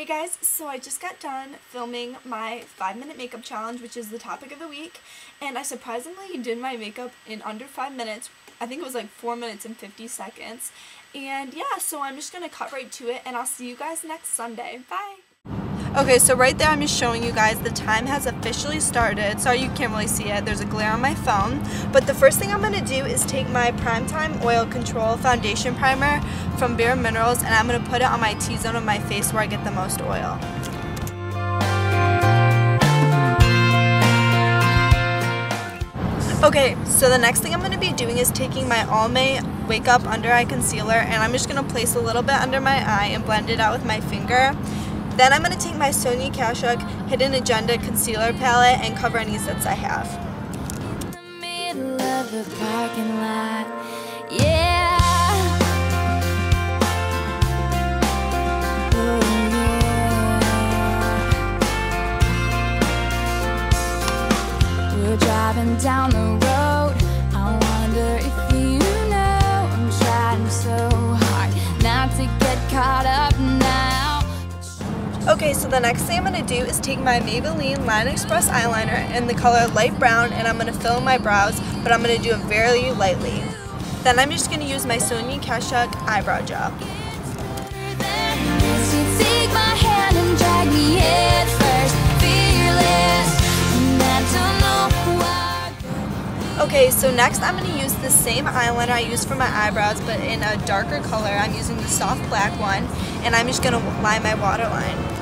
Hey guys, so I just got done filming my 5 minute makeup challenge, which is the topic of the week, and I surprisingly did my makeup in under 5 minutes. I think it was like 4 minutes and 50 seconds. And yeah, so I'm just going to cut right to it, and I'll see you guys next Sunday. Bye! Okay, so right there I'm just showing you guys the time has officially started. Sorry you can't really see it, there's a glare on my phone. But the first thing I'm going to do is take my Primetime Oil Control Foundation Primer from Bare Minerals and I'm going to put it on my T-zone of my face where I get the most oil. Okay, so the next thing I'm going to be doing is taking my Almay Wake Up Under Eye Concealer and I'm just going to place a little bit under my eye and blend it out with my finger. Then I'm going to take my Sonia Kashuk Hidden Agenda Concealer Palette and cover any zits I have. driving down the road Okay, so the next thing I'm going to do is take my Maybelline Line Express eyeliner in the color light brown and I'm going to fill in my brows, but I'm going to do it very lightly. Then I'm just going to use my Sonia Kashuk eyebrow gel. Okay, so next I'm going to use the same eyeliner I used for my eyebrows, but in a darker color. I'm using the soft black one, and I'm just going to line my waterline.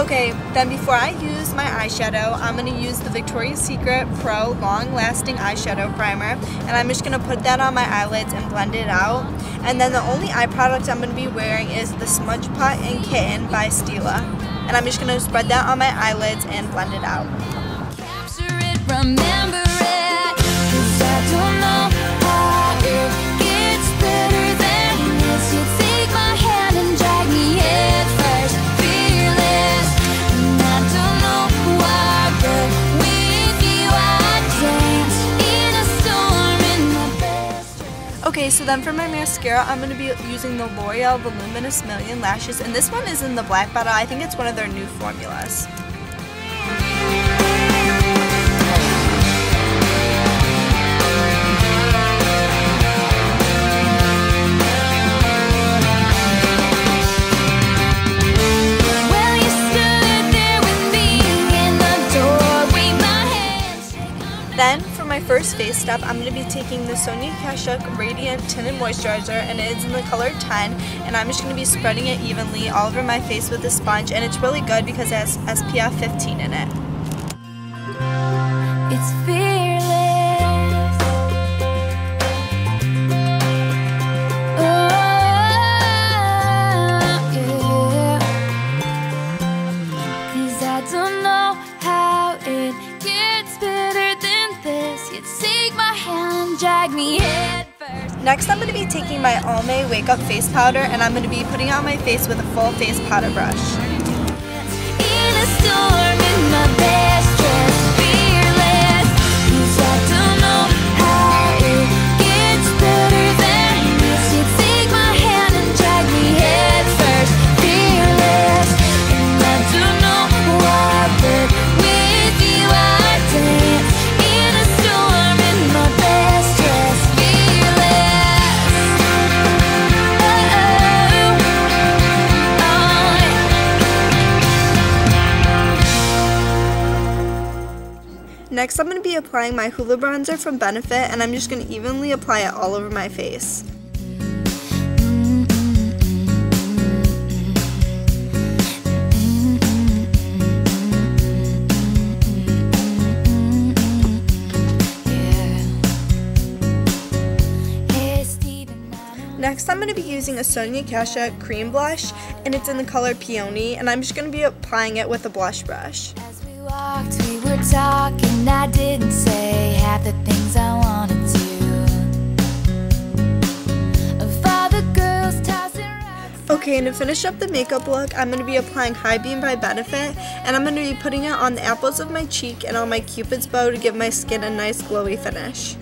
Okay, then before I use my eyeshadow, I'm going to use the Victoria's Secret Pro Long Lasting Eyeshadow Primer. And I'm just going to put that on my eyelids and blend it out. And then the only eye product I'm going to be wearing is the Smudge Pot and Kitten by Stila. And I'm just going to spread that on my eyelids and blend it out. So then for my mascara, I'm going to be using the L'Oreal Voluminous Million Lashes, and this one is in the black bottle. I think it's one of their new formulas. First face step, I'm going to be taking the Sonia Kashuk Radiant Tinted Moisturizer, and it is in the color 10, and I'm just going to be spreading it evenly all over my face with a sponge, and it's really good because it has SPF 15 in it. It's Next I'm going to be taking my Almay Wake Up Face Powder and I'm going to be putting on my face with a full face powder brush. Next I'm going to be applying my Hoola Bronzer from Benefit and I'm just going to evenly apply it all over my face. Next I'm going to be using a Sonia Kashuk cream blush and it's in the color Peony and I'm just going to be applying it with a blush brush walked, we talking, I didn't say half the things I wanted to. Okay, and to finish up the makeup look, I'm going to be applying High Beam by Benefit, and I'm going to be putting it on the apples of my cheek and on my cupid's bow to give my skin a nice glowy finish.